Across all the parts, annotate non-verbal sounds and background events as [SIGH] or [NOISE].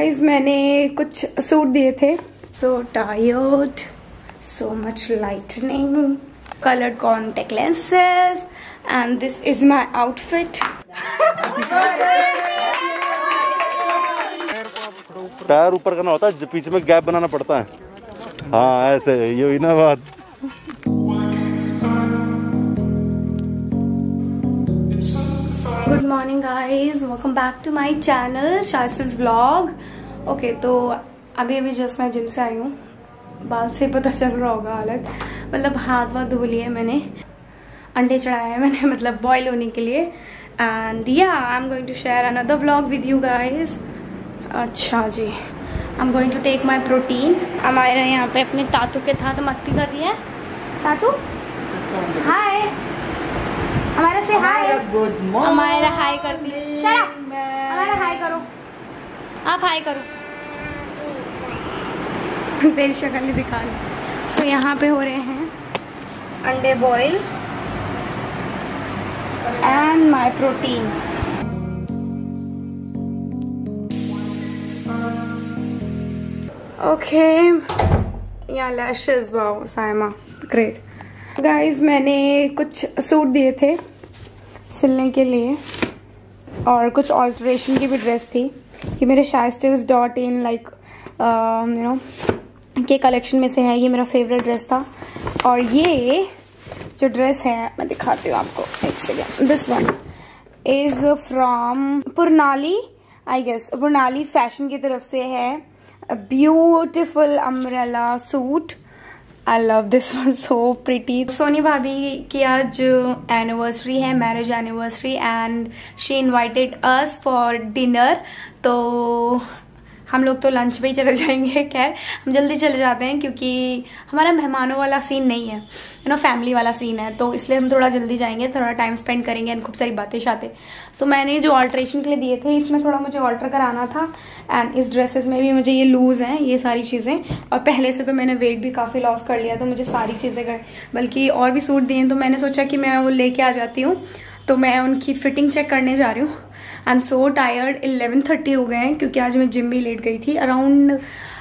Guys मैंने कुछ suit दिए थे। So tired so much lightning colored contact lenses and this is my outfit. टायर ऊपर करना होता है पीछे में गैप बनाना पड़ता है। हाँ ऐसे ये हुई ना बात। Good morning guys welcome back to my channel Shastras vlog okay तो अभी अभी जस्ट मैं जिम से आई हूँ। बाल से पता चल रहा होगा अलग मतलब हाथ वाथ धो लिए मैंने। अंडे चढ़ाए हैं मैंने [LAUGHS] मतलब बॉईल होने के लिए। And yeah I am going to share another vlog with you guys अच्छा जी। I am going to take my protein हमारे यहाँ पे अपने तातू के साथ मस्ती कर रही है। तातू? हाय हमारा गुड हमारा हाय कर दी शट हमारा हाय करो। आप हाय करो। तेरी शक्ल ही दिखा रही सो यहाँ पे हो रहे हैं अंडे boil and my protein okay यहाँ lashes wow Saima great guys मैंने कुछ सूट दिए थे। सिलने के लिए। और कुछ ऑल्ट्रेशन की भी ड्रेस थी ये मेरे शाइस्टिल्स dot in like you know के कलेक्शन में से है, ये मेरा फेवरेट ड्रेस था। और ये जो ड्रेस है, मैं दिखाती हूँ आपको। एक second this one is from Purnali I guess Purnali fashion की तरफ़ से है। Beautiful umbrella suit I love this one so pretty Soni भाभी की आज एनिवर्सरी है marriage anniversary and she invited us for dinner तो हम लोग तो लंच पे ही चले जाएँगे [LAUGHS] खैर हम जल्दी चले जाते हैं क्योंकि हमारा मेहमानों वाला सीन नहीं है यू नो फैमिली वाला सीन है तो इसलिए हम थोड़ा जल्दी जाएँगे थोड़ा टाइम स्पेंड करेंगे एंड खूब सारी बातें शातें। सो so, मैंने जो ऑल्ट्रेशन के लिए दिए थे इसमें थोड़ा मुझे ऑल्टर कराना था एंड इस ड्रेसेस में भी मुझे ये लूज हैं ये सारी चीज़ें। और पहले से तो मैंने वेट भी काफ़ी लॉस कर लिया तो मुझे सारी चीज़ें कर बल्कि और भी सूट दिए तो मैंने सोचा कि मैं वो लेके आ जाती हूँ तो मैं उनकी फिटिंग चेक करने जा रही हूँ। I am so tired eleven thirty हो गए हैं, क्योंकि आज मैं जिम भी लेट गई थी. अराउंड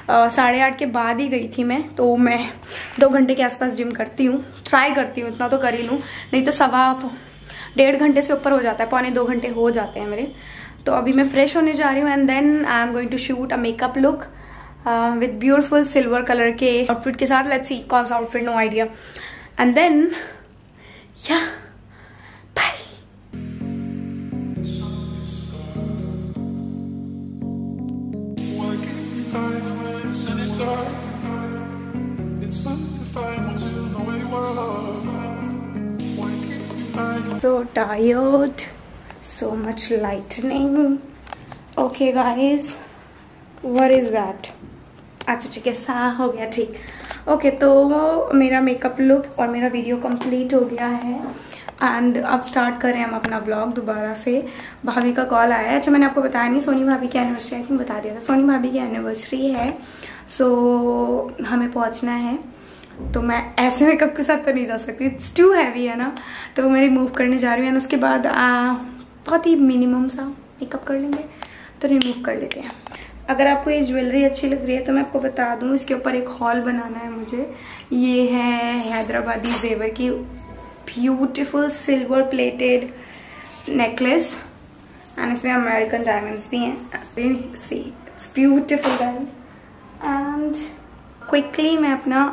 साढ़े आठ के बाद ही गई थी मैं तो मैं दो घंटे के आसपास जिम करती हूँ. ट्राई करती हूँ, इतना तो कर ही लूँ. नहीं तो सवा डेढ़ घंटे से ऊपर हो जाता है, पौने दो घंटे हो जाते हैं मेरे. तो अभी मैं फ्रेश होने जा रही हूँ and then I am going to shoot a makeup look with beautiful silver colour के आउटफिट के साथ. लेट्स सी कौन सा outfit no idea and then yeah so tired so much lightning. Okay guys. What is that? अच्छा ठीक है सा हो गया ठीक। ओके okay, तो मेरा मेकअप लुक और मेरा वीडियो कंप्लीट हो गया है। एंड अब स्टार्ट कर रहे हैं हम अपना ब्लॉग दोबारा से। भाभी का कॉल आया है। अच्छा मैंने आपको बताया नहीं सोनी भाभी की एनिवर्सरी आई थिंक बता दिया था। सोनी भाभी की एनिवर्सरी है। सो so, हमें पहुँचना है। तो मैं ऐसे मेकअप के साथ तो नहीं जा सकती। इट्स टू हैवी है ना? तो मैं रिमूव करने जा रही हूँ। उसके बाद आ, बहुत ही मिनिमम सा मेकअप कर लेंगे। तो रिमूव कर लेते हैं। अगर आपको ये ज्वेलरी अच्छी लग रही है तो मैं आपको बता दूँ इसके ऊपर एक हॉल बनाना है मुझे। ये है हैदराबादी जेवर की beautiful silver plated necklace and इसमें अमेरिकन डायमंड्स भी हैं। See it's beautiful and quickly मैं अपना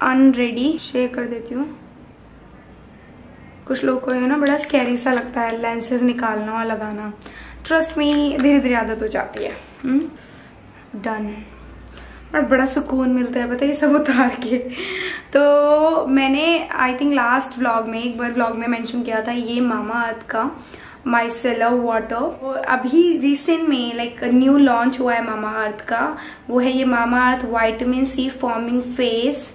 अनरेडी शेयर कर देती हूँ। कुछ लोग को है ना, बड़ा स्कैरी सा लगता है लेंसेज निकालना और लगाना। ट्रस्ट मी धीरे धीरे आदत हो जाती है। Done hmm? और बड़ा सुकून मिलता है, पता है सब उतार के। तो मैंने आई थिंक लास्ट व्लॉग में, एक बार व्लॉग में मेंशन किया था ये मामा अर्थ का माइसेलर वाटर अभी रिसेंट में लाइक न्यू लॉन्च हुआ है मामा अर्थ का। वो है ये Mamaearth vitamin C foaming face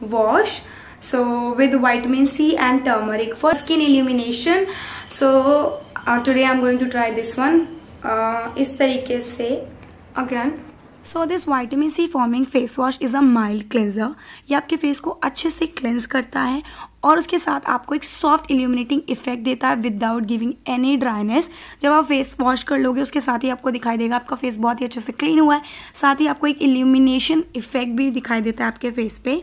wash. So with vitamin c and turmeric for skin illumination. So uh, today i'm going to try this one. Uh, इस तरीके से again. So this vitamin C foaming face wash is a mild cleanser ये आपके face को अच्छे से cleanse करता है और उसके साथ आपको एक सॉफ्ट इल्यूमिनेटिंग इफ़ेक्ट देता है विदाउट गिविंग एनी ड्राइनेस जब आप फेस वॉश कर लोगे उसके साथ ही आपको दिखाई देगा आपका फेस बहुत ही अच्छे से क्लीन हुआ है। साथ ही आपको एक इल्यूमिनेशन इफ़ेक्ट भी दिखाई देता है आपके फेस पे।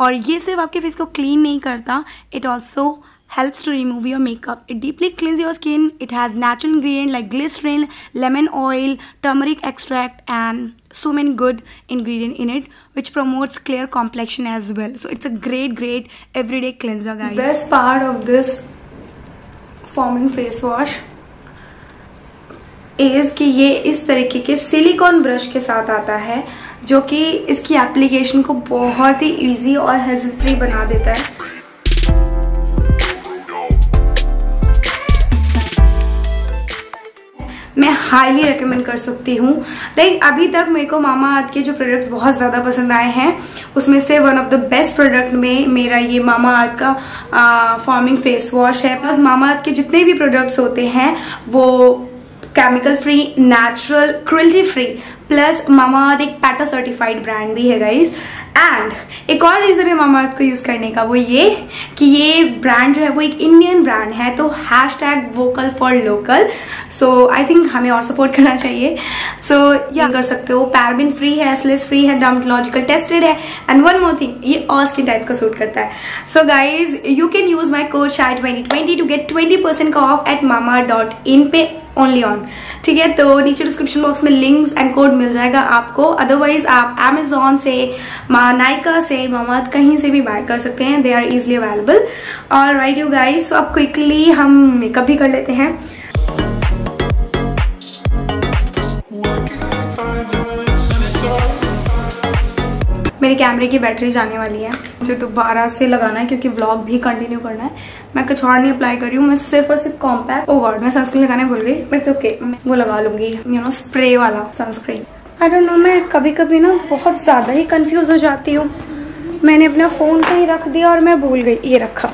और ये सिर्फ़ आपके फेस को क्लीन नहीं करता it also helps to remove your makeup it deeply cleanses your skin it has natural green like glycerin lemon oil turmeric extract and so many good ingredient in it which promotes clear complexion as well so it's a great great everyday cleanser guide best part of this foaming face wash is कि ये इस तरीके के silicon brush के साथ आता है, जो कि इसकी एप्लीकेशन को बहुत ही इजी और हेजल फ्री बना देता है। मैं हाईली रिकमेंड कर सकती हूँ। लाइक अभी तक मेरे को मामा अर्थ के जो प्रोडक्ट्स बहुत ज़्यादा पसंद आए हैं, उसमें से one of the best product में मेरा ये मामा अर्थ का फॉर्मिंग फेस वॉश है। प्लस मामा अर्थ के जितने भी प्रोडक्ट्स होते हैं, वो chemical free natural cruelty free plus मामा एक पैटा सर्टिफाइड ब्रांड भी है गाइज़ एंड एक और रीजन है मामा को यूज़ करने का वो ये कि ये ब्रांड जो है वो एक इंडियन ब्रांड है तो hashtag vocal for local so I think हमें और सपोर्ट करना चाहिए. सो so, या कर सकते हो. पैरबिन फ्री है स्लिस फ्री है डर्मेटोलॉजिकल टेस्टेड है. एंड वन मोर थिंग ये ऑल स्किन टाइप का सूट करता है. So guys you can use my code शायद twenty twenty to get twenty percent का off at mama dot in पे ओनली ऑन ठीक है? तो नीचे डिस्क्रिप्शन बॉक्स में लिंक्स एंड कोड मिल जाएगा आपको। अदरवाइज़ आप एमेजोन से नाइका से मोहम्मद कहीं से भी बाय कर सकते हैं। दे आर इजली अवेलेबल और राइट यू गाइस अब क्विकली हम मेकअप भी कर लेते हैं। कैमरे की बैटरी जाने वाली है मुझे दोबारा से लगाना है, क्योंकि व्लॉग भी कंटिन्यू करना है। मैं कुछ और नहीं अप्लाई कर हूँ, मैं सिर्फ़ और सिर्फ़ कॉम्पैक्ट ओ गॉड मैं सनस्क्रीन लगाने भूल गई बट ओके मैं वो लगा लूँगी यू नो स्प्रे वाला सनस्क्रीन आई डोंट नो मैं कभी कभी ना बहुत ज़्यादा ही कंफ्यूज हो जाती हूँ। मैंने अपना फ़ोन कहीं रख दिया और मैं भूल गई, ये रखा।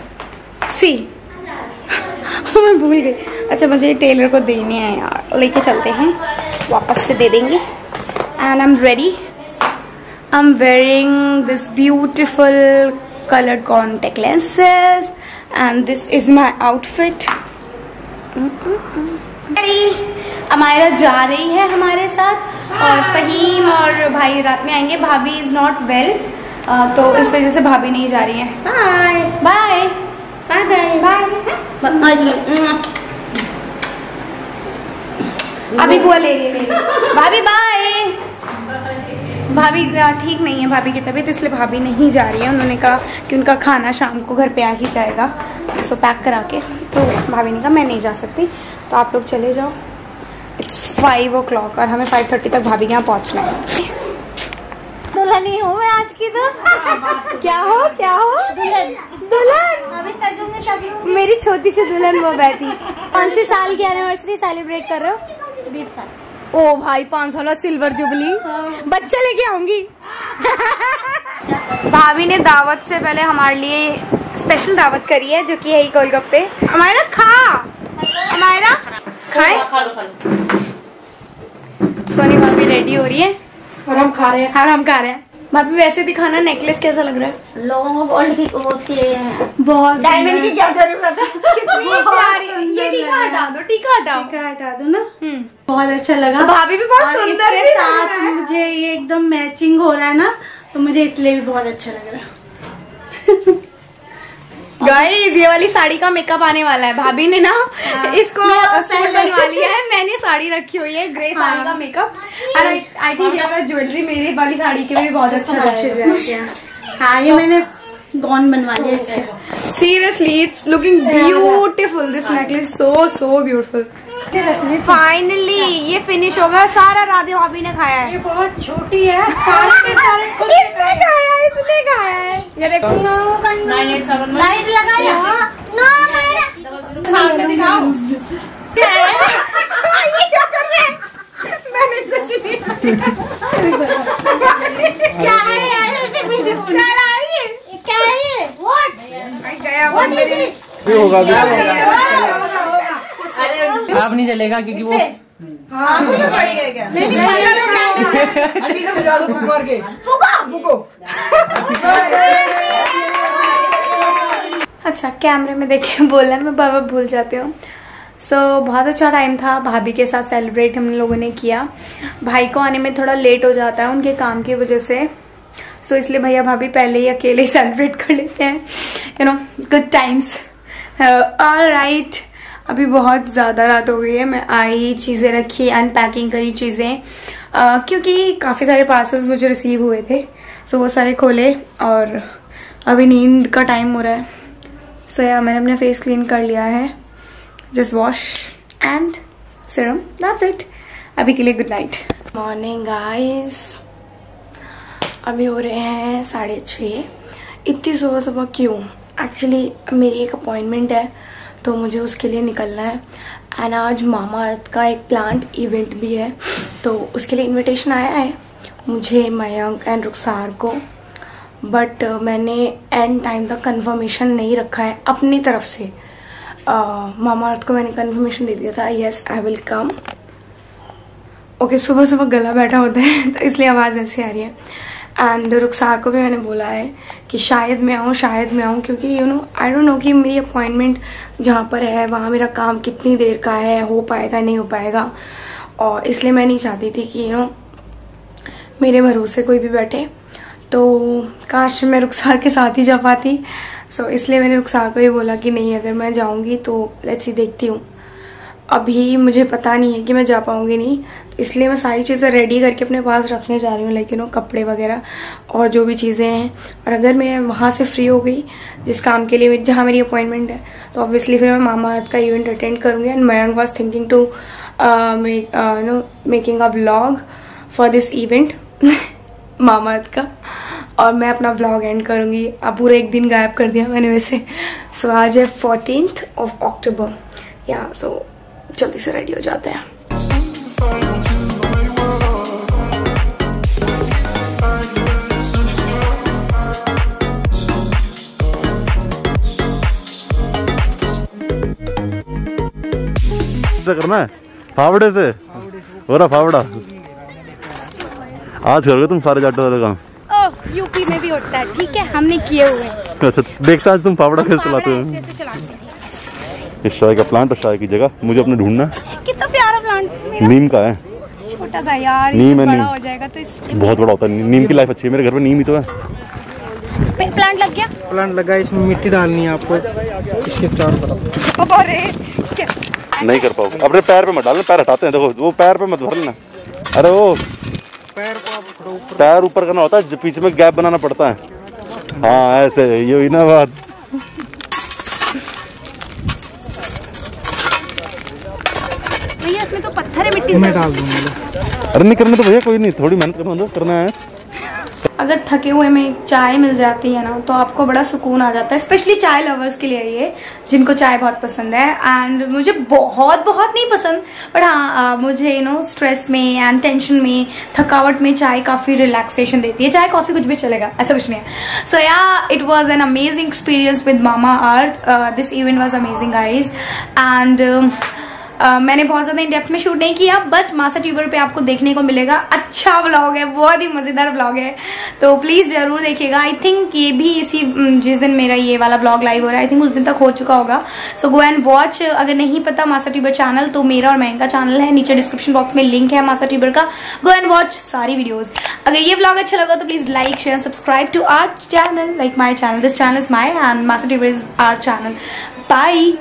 सी [LAUGHS] मैं भूल गई। अच्छा मुझे टेलर को देने हैं यार, लेके चलते हैं, वापस से दे देंगे। And I am ready I'm wearing this beautiful colored contact lenses and this is my outfit. Amayra जा रही है हमारे साथ और फहीम और भाई रात में आएँगे। भाभी इज़ नॉट वेल तो इस वजह से भाभी नहीं जा रही है। बाय बाय बाय बाय अभी बुआ ले रही है। [LAUGHS] भाभी बाय भाभी ठीक नहीं है भाभी की तबीयत इसलिए भाभी नहीं जा रही है। उन्होंने कहा कि उनका खाना शाम को घर पे आ ही जाएगा सो पैक करा के। तो भाभी ने कहा मैं नहीं जा सकती तो आप लोग चले जाओ। इट्स फाइव ओ क्लॉक और हमें फाइव थर्टी तक भाभी के यहाँ पहुँचना है। दुल्हन ही हूँ मैं आज की तो। क्या हो क्या हो? दुल्हन। मेरी छोटी सी दुल्हन वो बैठी। कौन सी साल की एनिवर्सरी सेलिब्रेट कर रहे हो? बीस साल। ओ भाई पाँच साल सिल्वर जुबली। बच्चे लेके आऊँगी। [LAUGHS] भाभी ने दावत से पहले हमारे लिए स्पेशल दावत करी है जो कि है गोलगप्पे। ना खा। हमारे ना खाए। सोनी भाभी रेडी हो रही है। और हम खा रहे हैं। और हम खा रहे हैं। भाभी वैसे दिखाना नेकलेस कैसा लग रहा है? लॉन्ग को गोल्ड की बहुत डायमंड की क्या ज़रूरत है? कितनी प्यारी ये टीका हटा दो टीका हटाओ। टीका हटा दो ना। हम्म। बहुत अच्छा लगा। भाभी भी बहुत सुंदर है साथ मुझे ये एकदम मैचिंग हो रहा है ना तो मुझे इसलिए भी बहुत अच्छा लग रहा है। [LAUGHS] गाइस ये वाली साड़ी का मेकअप आने वाला है। भाभी ने ना हाँ, इसको सूट बनवा लिया है। मैंने साड़ी रखी हुई है ग्रे हाँ, साड़ी का मेकअप आई थिंक ये वाला ज्वेलरी मेरी वाली साड़ी के भी बहुत अच्छा अच्छे हाँ ये मैंने गॉन बनवा लिया seriously it's looking beautiful this necklace so so beautiful finally ये फिनिश हो गया सारा राधे भाभी ने खाया है। ये बहुत छोटी है। सारे के [LAUGHS] सारे इसने खाया है इसने खाया है। ये देखो। लाइट लगाया। नो सामने दिखाओ। [LAUGHS] ये क्या कर रहे हैं? मैंने कुछ नहीं [LAUGHS] क्या है यार? क्या है ये? क्या है ये? व्हाट गया वो मेरे होगा आप नहीं चलेगा क्योंकि वो हाँ पड़ी गया क्या? नहीं [LAUGHS] अच्छा कैमरे में देखिए बोलना मैं बाबा भूल जाती हूँ। सो so, बहुत अच्छा टाइम था भाभी के साथ सेलिब्रेट हम लोगों ने किया। भाई को आने में थोड़ा लेट हो जाता है उनके काम की वजह से। सो so, इसलिए भैया भाभी पहले ही अकेले सेलिब्रेट कर लेते हैं। You know good times all right अभी बहुत ज़्यादा रात हो गई है। मैं आई चीज़ें रखी अनपैकिंग करी चीज़ें। क्योंकि काफ़ी सारे पार्सल्स मुझे रिसीव हुए थे। सो वो सारे खोले और अभी नींद का टाइम हो रहा है। सो so, या मैंने अपना फेस क्लीन कर लिया है। Just wash and serum that's it अभी के लिए गुड नाइट मॉर्निंग गाइस अभी हो रहे हैं साढ़े छः इतनी सुबह सुबह क्यों? एक्चुअली मेरी एक अपॉइंटमेंट है। तो मुझे उसके लिए निकलना है। एंड आज मामा अर्थ का एक प्लांट इवेंट भी है। तो उसके लिए इनविटेशन आया है मुझे मयंक एंड रुखसार को। बट uh, मैंने एंड टाइम तक कंफर्मेशन नहीं रखा है अपनी तरफ़ से। मामा अर्थ को मैंने कंफर्मेशन दे दिया था। Yes I will come okay सुबह सुबह गला बैठा होता है [LAUGHS] तो इसलिए आवाज़ ऐसी आ रही है। एंड रुखसार को भी मैंने बोला है कि शायद मैं आऊँ शायद मैं आऊँ क्योंकि you know I don't know कि मेरी अपॉइंटमेंट जहाँ पर है वहाँ मेरा काम कितनी देर का है हो पाएगा नहीं हो पाएगा। और इसलिए मैं नहीं चाहती थी कि यू नो मेरे भरोसे कोई भी बैठे। तो काश मैं रुखसार के साथ ही जा पाती। सो so, इसलिए मैंने रुखसार को ही बोला कि नहीं अगर मैं जाऊँगी तो लेट्स ही देखती हूँ। अभी मुझे पता नहीं है कि मैं जा पाऊँगी नहीं। इसलिए मैं सारी चीज़ें रेडी करके अपने पास रखने जा रही हूँ लाइक यू नो कपड़े वगैरह और जो भी चीज़ें हैं। और अगर मैं वहाँ से फ्री हो गई जिस काम के लिए जहाँ मेरी अपॉइंटमेंट है तो ऑब्वियसली फिर मैं मामा अर्थ का इवेंट अटेंड करूँगी। And Mayank was thinking to know making a blog for this event Mamaearth का। और मैं अपना ब्लॉग एंड करूँगी। अब पूरा एक दिन गायब कर दिया मैंने वैसे। सो so, आज है फोर्टीन ऑफ़ अक्टूबर या सो जल्दी से रेडी हो जाते हैं। करना है फावड़े से हो रहा फावड़ा आज करोगे तुम सारे जाटो वाले काम यूपी में भी होता है ठीक है हमने किए हुए. अच्छा देखता आज तुम फावड़ा कैसे चलाते हो। इस शाय का प्लांट और शाय की जगह मुझे अपने ढूंढना कितना प्यारा प्लांट नीम का है। छोटा सा यार नीम है बड़ा नीम। हो जाएगा तो बहुत बड़ा होता है। नीम की लाइफ अच्छी है। मेरे घर में नीम ही तो है। प्लांट लग गया? प्लांट लगा इसमें मिट्टी डालनी है आपको। इसके चारों तरफ़। अब अरे नहीं कर पाओगे। अपने पैर पे मत डालना पैर हटाते हैं देखो वो पैर पे मत भरना अरे वो पैर को ऊपर पैर ऊपर करना होता है पीछे में गैप बनाना पड़ता है। हाँ ऐसे ये हुई ना बात। भैया इसमें तो पत्थर है मिट्टी मैं डाल दूँगा। अरे नहीं करना तो भैया कोई नहीं थोड़ी मेहनत करना करना है। अगर थके हुए में चाय मिल जाती है ना तो आपको बड़ा सुकून आ जाता है स्पेशली चाय लवर्स के लिए ये, जिनको चाय बहुत पसंद है। एंड मुझे बहुत बहुत नहीं पसंद बट हाँ मुझे यू नो स्ट्रेस में एंड टेंशन में, थकावट में चाय काफ़ी रिलैक्सेशन देती है। चाय कॉफ़ी कुछ भी चलेगा, ऐसा कुछ नहीं है। So yeah it was an amazing experience with Mamaearth this event was amazing guys and मैंने बहुत ज़्यादा इन डेप्थ में शूट नहीं किया बट मासा ट्यूबर पे आपको देखने को मिलेगा। अच्छा व्लॉग है, बहुत ही मज़ेदार व्लॉग है। तो प्लीज़ ज़रूर देखिएगा। आई थिंक ये भी इसी जिस दिन मेरा ये वाला व्लॉग लाइव हो रहा है आई थिंक उस दिन तक हो चुका होगा। सो गो एंड वॉच अगर नहीं पता मासा ट्यूबर चैनल तो मेरा और महँगा चैनल है। नीचे डिस्क्रिप्शन बॉक्स में लिंक है मासा ट्यूबर का। गो एंड वॉच सारी वीडियोज़ अगर ये ब्लॉग अच्छा लगा तो please like share subscribe to our channel like my channel this channel is my and Masa tuber is our channel bye